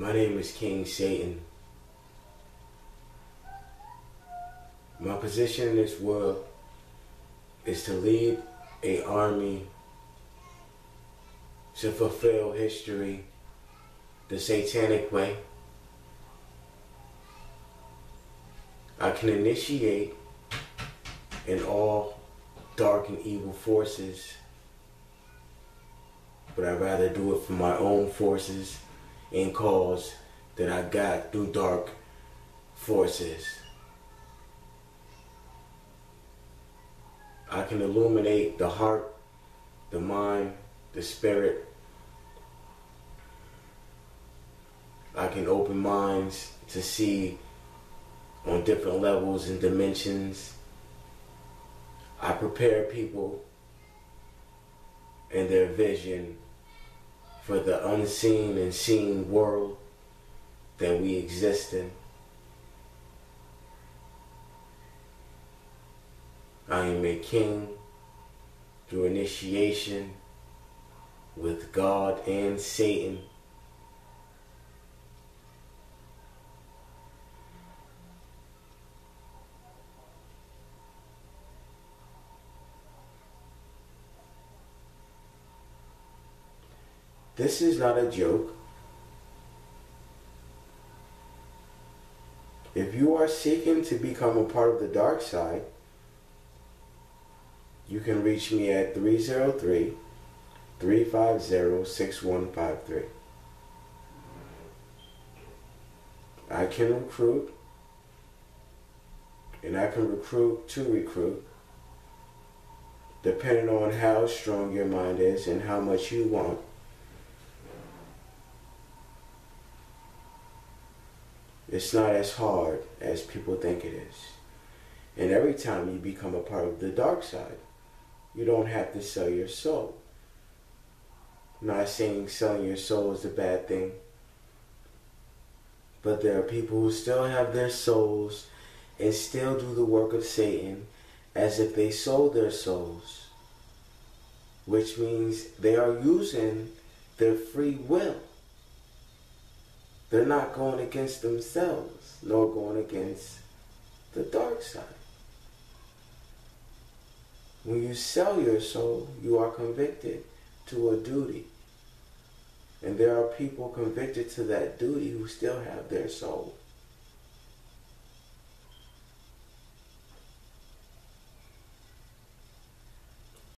My name is King Satan. My position in this world is to lead a army to fulfill history the satanic way. I can initiate in all dark and evil forces, but I'd rather do it for my own forces and calls that I got through dark forces. I can illuminate the heart, the mind, the spirit. I can open minds to see on different levels and dimensions. I prepare people and their vision for the unseen and seen world that we exist in. I am a king through initiation with God and Satan. This is not a joke. If you are seeking to become a part of the dark side, you can reach me at 303 350 6153. I can recruit, and I can recruit to recruit, depending on how strong your mind is and how much you want. It's not as hard as people think it is. And every time you become a part of the dark side, you don't have to sell your soul. I'm not saying selling your soul is a bad thing. But there are people who still have their souls and still do the work of Satan as if they sold their souls. Which means they are using their free will. They're not going against themselves, nor going against the dark side. When you sell your soul, you are convicted to a duty. And there are people convicted to that duty who still have their soul.